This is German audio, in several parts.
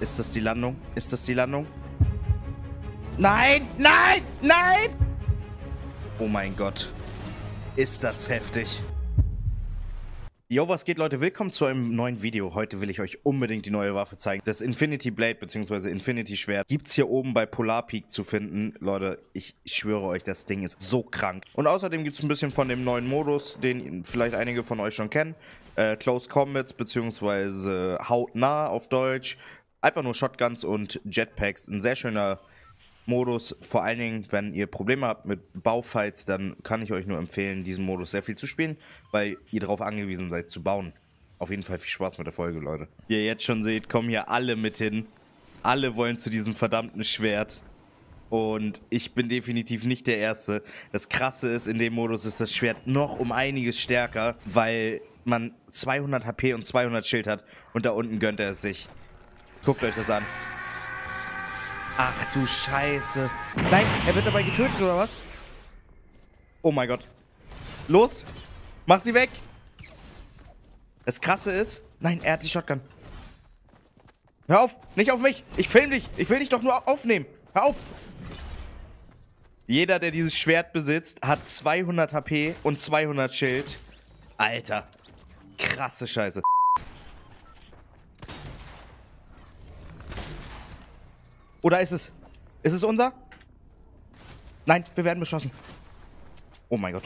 Ist das die Landung? Ist das die Landung? Nein! Nein! Nein! Oh mein Gott. Ist das heftig. Yo, was geht, Leute? Willkommen zu einem neuen Video. Heute will ich euch unbedingt die neue Waffe zeigen. Das Infinity Blade bzw. Infinity Schwert gibt es hier oben bei Polar Peak zu finden. Leute, ich schwöre euch, das Ding ist so krank. Und außerdem gibt es ein bisschen von dem neuen Modus, den vielleicht einige von euch schon kennen. Äh, Close Combats bzw. Hautnah auf Deutsch. Einfach nur Shotguns und Jetpacks. Ein sehr schöner Modus. Vor allen Dingen, wenn ihr Probleme habt mit Baufights, dann kann ich euch nur empfehlen, diesen Modus sehr viel zu spielen, weil ihr darauf angewiesen seid zu bauen. Auf jeden Fall viel Spaß mit der Folge, Leute. Wie ihr jetzt schon seht, kommen hier alle mit hin. Alle wollen zu diesem verdammten Schwert. Und ich bin definitiv nicht der Erste. Das Krasse ist, in dem Modus ist das Schwert noch um einiges stärker, weil man 200 HP und 200 Schild hat. Und da unten gönnt er es sich. Guckt euch das an. Ach du Scheiße. Nein, er wird dabei getötet, oder was? Oh mein Gott. Los. Mach sie weg. Das Krasse ist... Nein, er hat die Shotgun. Hör auf. Nicht auf mich. Ich film dich. Ich will dich doch nur aufnehmen. Hör auf. Jeder, der dieses Schwert besitzt, hat 200 HP und 200 Schild. Alter. Krasse Scheiße. Oder ist es? Ist es unser? Nein, wir werden beschossen. Oh mein Gott.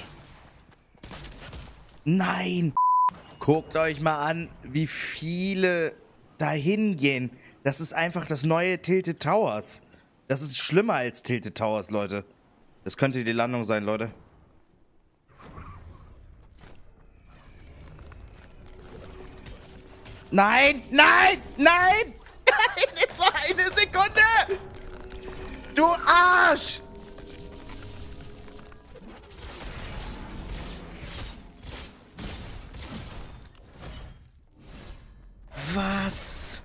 Nein! Guckt euch mal an, wie viele dahin gehen. Das ist einfach das neue Tilted Towers. Das ist schlimmer als Tilted Towers, Leute. Das könnte die Landung sein, Leute. Nein! Nein! Nein! Eine Sekunde! Du Arsch! Was?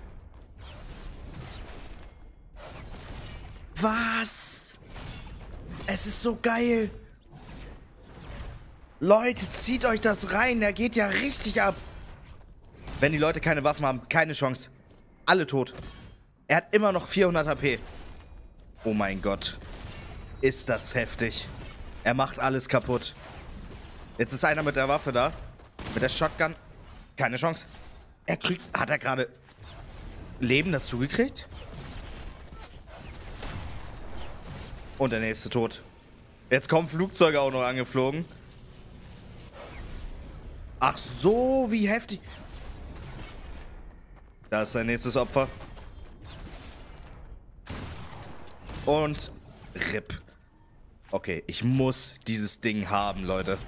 Was? Es ist so geil. Leute, zieht euch das rein. Der geht ja richtig ab. Wenn die Leute keine Waffen haben, keine Chance. Alle tot. Er hat immer noch 400 HP. Oh mein Gott. Ist das heftig. Er macht alles kaputt. Jetzt ist einer mit der Waffe da. Mit der Shotgun. Keine Chance. Er kriegt... Hat er gerade Leben dazu gekriegt? Und der nächste tot. Jetzt kommen Flugzeuge auch noch angeflogen. Ach so, wie heftig. Da ist sein nächstes Opfer. Und RIP. Okay, ich muss dieses Ding haben, Leute.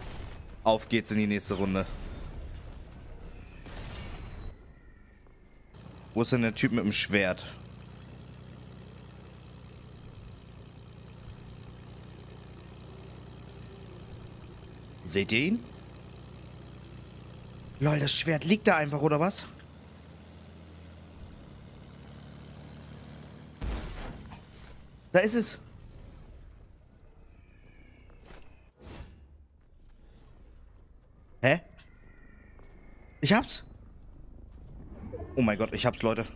Auf geht's in die nächste Runde. Wo ist denn der Typ mit dem Schwert? Seht ihr ihn? Lol, das Schwert liegt da einfach, oder was? Da ist es. Hä? Ich hab's. Oh mein Gott, ich hab's, Leute.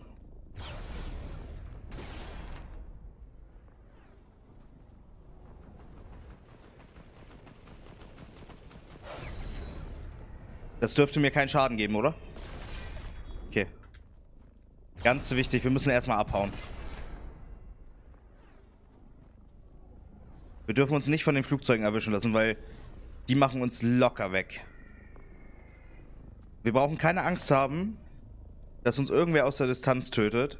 Das dürfte mir keinen Schaden geben, oder? Okay. Ganz wichtig, wir müssen erstmal abhauen. Wir dürfen uns nicht von den Flugzeugen erwischen lassen, weil die machen uns locker weg. Wir brauchen keine Angst haben, dass uns irgendwer aus der Distanz tötet.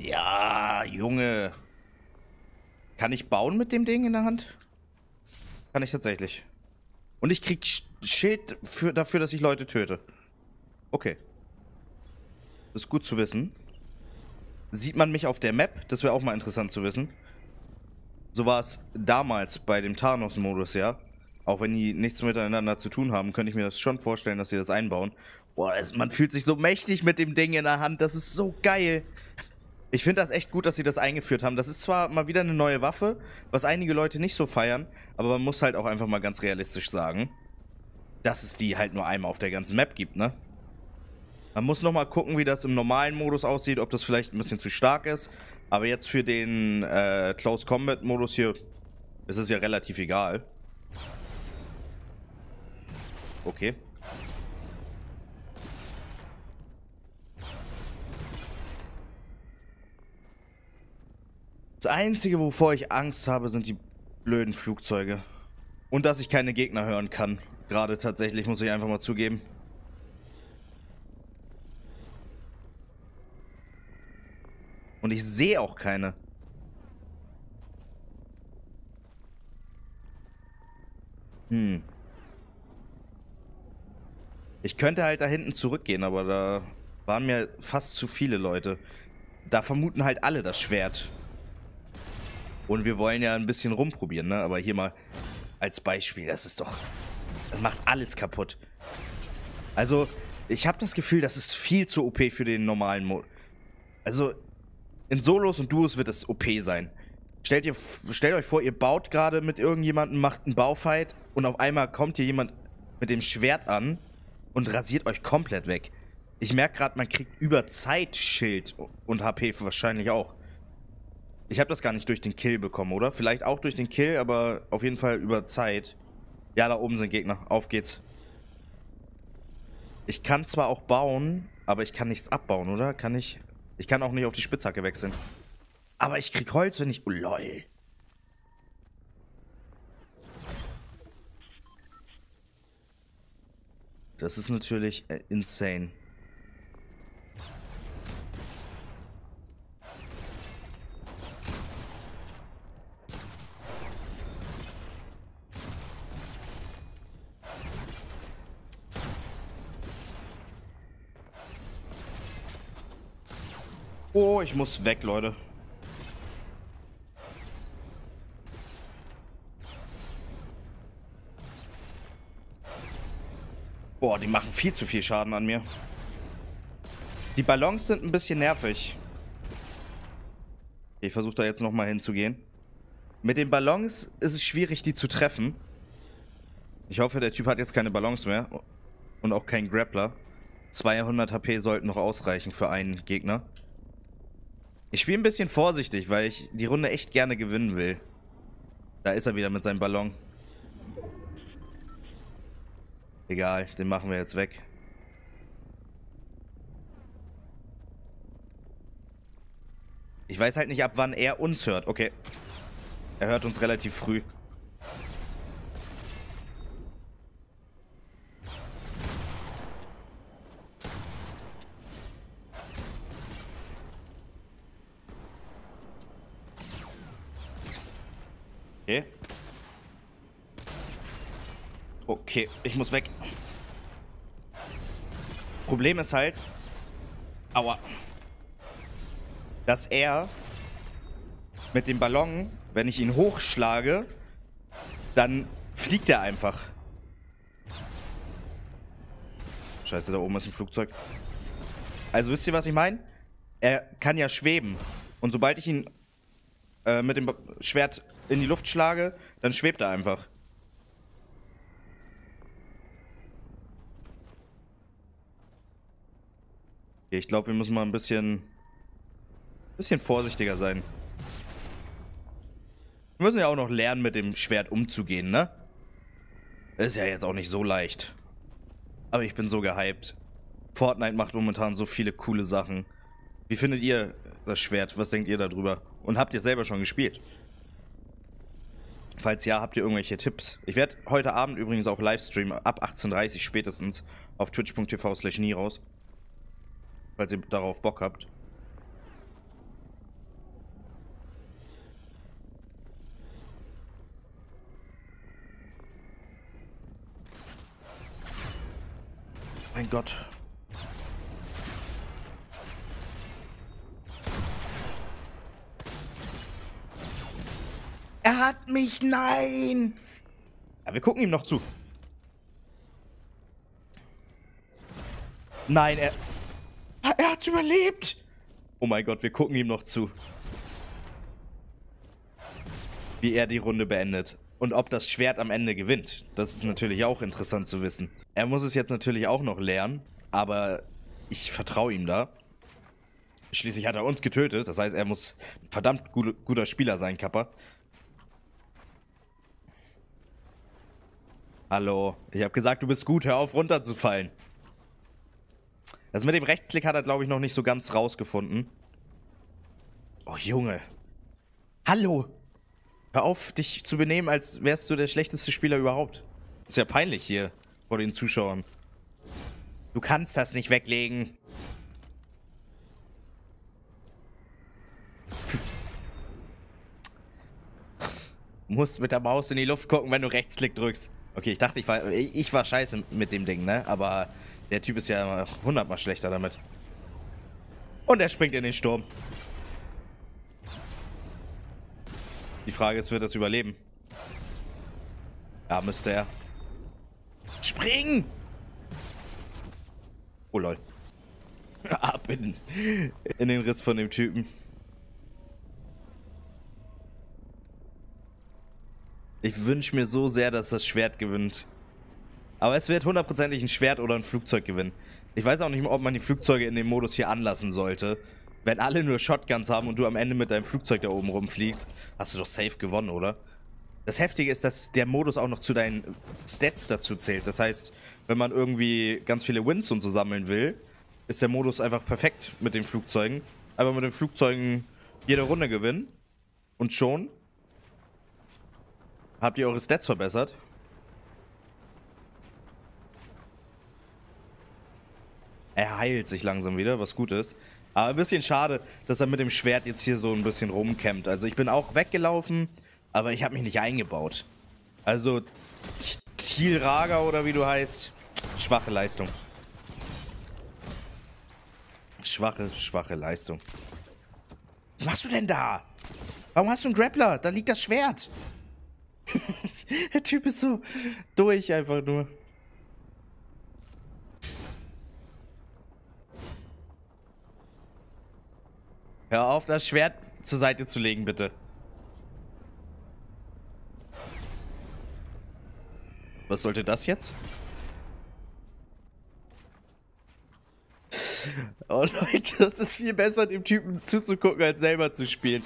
Ja, Junge. Kann ich bauen mit dem Ding in der Hand? Kann ich tatsächlich. Und ich krieg Schild für, dafür, dass ich Leute töte. Okay. Ist gut zu wissen. Sieht man mich auf der Map? Das wäre auch mal interessant zu wissen. So war es damals bei dem Thanos-Modus, ja. Auch wenn die nichts miteinander zu tun haben, könnte ich mir das schon vorstellen, dass sie das einbauen. Boah, das, man fühlt sich so mächtig mit dem Ding in der Hand. Das ist so geil. Ich finde das echt gut, dass sie das eingeführt haben. Das ist zwar mal wieder eine neue Waffe, was einige Leute nicht so feiern, aber man muss halt auch einfach mal ganz realistisch sagen. dass es die halt nur einmal auf der ganzen Map gibt, ne? Man muss nochmal gucken, wie das im normalen Modus aussieht, ob das vielleicht ein bisschen zu stark ist. Aber jetzt für den äh, Close Combat Modus hier ist es ja relativ egal. Okay. Das Einzige, wovor ich Angst habe, sind die blöden Flugzeuge. Und dass ich keine Gegner hören kann. Gerade tatsächlich, muss ich einfach mal zugeben. Und ich sehe auch keine. Hm. Ich könnte halt da hinten zurückgehen, aber da waren mir fast zu viele Leute. Da vermuten halt alle das Schwert. Und wir wollen ja ein bisschen rumprobieren, ne? Aber hier mal als Beispiel, das ist doch... Das macht alles kaputt. Also, ich habe das Gefühl, das ist viel zu OP für den normalen Mod. Also, in Solos und Duos wird es OP sein. Stellt, ihr, stellt euch vor, ihr baut gerade mit irgendjemandem, macht einen Baufight und auf einmal kommt hier jemand mit dem Schwert an und rasiert euch komplett weg. Ich merke gerade, man kriegt über Zeit Schild und HP wahrscheinlich auch. Ich habe das gar nicht durch den Kill bekommen, oder? Vielleicht auch durch den Kill, aber auf jeden Fall über Zeit. Ja, da oben sind Gegner. Auf geht's. Ich kann zwar auch bauen, aber ich kann nichts abbauen, oder? Kann ich... Ich kann auch nicht auf die Spitzhacke wechseln. Aber ich krieg Holz, wenn ich... Oh, lol. Das ist natürlich äh, insane. Oh, ich muss weg, Leute. Boah, die machen viel zu viel Schaden an mir. Die Ballons sind ein bisschen nervig. Ich versuche da jetzt nochmal hinzugehen. Mit den Ballons ist es schwierig, die zu treffen. Ich hoffe, der Typ hat jetzt keine Ballons mehr. Und auch keinen Grappler. 200 HP sollten noch ausreichen für einen Gegner. Ich spiele ein bisschen vorsichtig, weil ich die Runde echt gerne gewinnen will. Da ist er wieder mit seinem Ballon. Egal, den machen wir jetzt weg. Ich weiß halt nicht, ab wann er uns hört. Okay. Er hört uns relativ früh. Okay. Okay, ich muss weg. Problem ist halt... Aua. Dass er mit dem Ballon, wenn ich ihn hochschlage, dann fliegt er einfach. Scheiße, da oben ist ein Flugzeug. Also wisst ihr, was ich meine? Er kann ja schweben. Und sobald ich ihn äh, mit dem Schwert in die Luft schlage, dann schwebt er einfach. Okay, ich glaube, wir müssen mal ein bisschen, bisschen vorsichtiger sein. Wir müssen ja auch noch lernen, mit dem Schwert umzugehen, ne? Ist ja jetzt auch nicht so leicht. Aber ich bin so gehypt. Fortnite macht momentan so viele coole Sachen. Wie findet ihr das Schwert? Was denkt ihr darüber? Und habt ihr selber schon gespielt? Falls ja, habt ihr irgendwelche Tipps? Ich werde heute Abend übrigens auch Livestreamen, ab 18.30 Uhr spätestens, auf twitch.tv slash raus falls ihr darauf Bock habt. Mein Gott. Hat mich, nein! Ja, wir gucken ihm noch zu. Nein, er... Er hat's überlebt. Oh mein Gott, wir gucken ihm noch zu. Wie er die Runde beendet. Und ob das Schwert am Ende gewinnt. Das ist natürlich auch interessant zu wissen. Er muss es jetzt natürlich auch noch lernen, aber ich vertraue ihm da. Schließlich hat er uns getötet, das heißt, er muss ein verdammt guter Spieler sein, Kappa. Hallo, ich habe gesagt, du bist gut, hör auf runterzufallen. Das mit dem Rechtsklick hat er, glaube ich, noch nicht so ganz rausgefunden. Oh, Junge. Hallo. Hör auf, dich zu benehmen, als wärst du der schlechteste Spieler überhaupt. Ist ja peinlich hier vor den Zuschauern. Du kannst das nicht weglegen. Du musst mit der Maus in die Luft gucken, wenn du Rechtsklick drückst. Okay, ich dachte, ich war, ich war scheiße mit dem Ding, ne? Aber der Typ ist ja hundertmal schlechter damit. Und er springt in den Sturm. Die Frage ist, wird das überleben? Ja, müsste er. Springen! Oh lol. Ab in, in den Riss von dem Typen. Ich wünsche mir so sehr, dass das Schwert gewinnt. Aber es wird hundertprozentig ein Schwert oder ein Flugzeug gewinnen. Ich weiß auch nicht mehr, ob man die Flugzeuge in dem Modus hier anlassen sollte. Wenn alle nur Shotguns haben und du am Ende mit deinem Flugzeug da oben rumfliegst, hast du doch safe gewonnen, oder? Das Heftige ist, dass der Modus auch noch zu deinen Stats dazu zählt. Das heißt, wenn man irgendwie ganz viele Wins und so sammeln will, ist der Modus einfach perfekt mit den Flugzeugen. Einfach mit den Flugzeugen jede Runde gewinnen. Und schon habt ihr eure Stats verbessert. Er heilt sich langsam wieder, was gut ist. Aber ein bisschen schade, dass er mit dem Schwert jetzt hier so ein bisschen rumkämmt. Also ich bin auch weggelaufen, aber ich habe mich nicht eingebaut. Also Thiel Raga oder wie du heißt, schwache Leistung. Schwache, schwache Leistung. Was machst du denn da? Warum hast du einen Grappler? Da liegt das Schwert. Der Typ ist so durch einfach nur. Hör auf, das Schwert zur Seite zu legen, bitte. Was sollte das jetzt? Oh Leute, das ist viel besser, dem Typen zuzugucken, als selber zu spielen.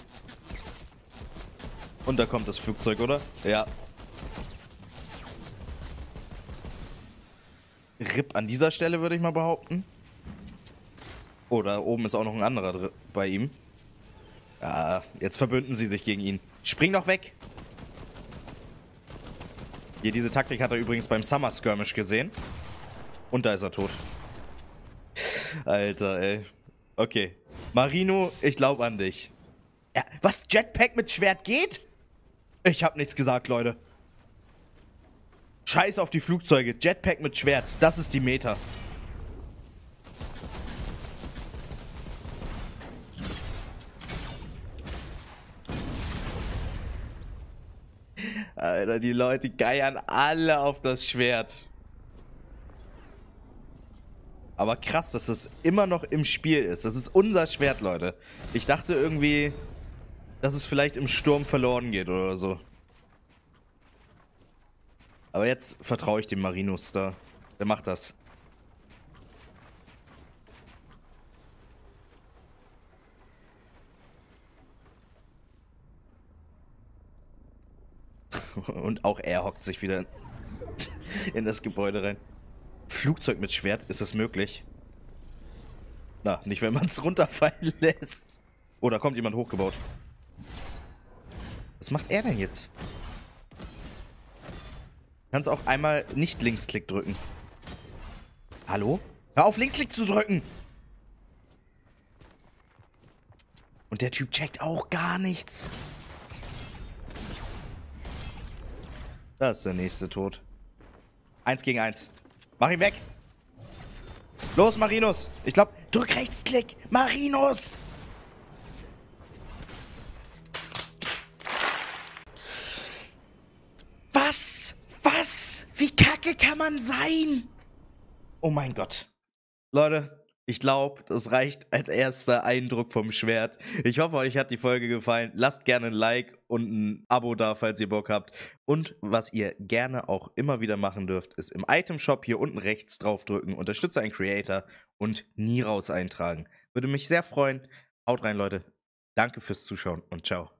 Und da kommt das Flugzeug, oder? Ja. RIP an dieser Stelle, würde ich mal behaupten. Oh, da oben ist auch noch ein anderer bei ihm. Ja, jetzt verbünden sie sich gegen ihn. Spring doch weg! Hier, diese Taktik hat er übrigens beim Summer Skirmish gesehen. Und da ist er tot. Alter, ey. Okay. Marino, ich glaube an dich. Ja, was? Jetpack mit Schwert geht? Ich hab nichts gesagt, Leute. Scheiß auf die Flugzeuge. Jetpack mit Schwert. Das ist die Meta. Alter, die Leute geiern alle auf das Schwert. Aber krass, dass das immer noch im Spiel ist. Das ist unser Schwert, Leute. Ich dachte irgendwie, dass es vielleicht im Sturm verloren geht oder so. Aber jetzt vertraue ich dem Marinus da. Der macht das. Und auch er hockt sich wieder in das Gebäude rein. Flugzeug mit Schwert, ist das möglich? Na, nicht wenn man es runterfallen lässt. Oh, da kommt jemand hochgebaut. Was macht er denn jetzt? Kannst auch einmal nicht Linksklick drücken. Hallo? Hör auf, Linksklick zu drücken! Und der Typ checkt auch gar nichts. Da ist der nächste tot. Eins gegen eins. Mach ihn weg. Los, Marinus. Ich glaube, drück Rechtsklick. Marinus. Wie kacke kann man sein? Oh mein Gott. Leute, Ich glaube, das reicht als erster Eindruck vom Schwert. Ich hoffe, euch hat die Folge gefallen. Lasst gerne ein Like und ein Abo da, falls ihr Bock habt. Und was ihr gerne auch immer wieder machen dürft, ist im Item Shop hier unten rechts draufdrücken, unterstütze einen Creator und nie raus eintragen. Würde mich sehr freuen. Haut rein, Leute. Danke fürs Zuschauen und ciao.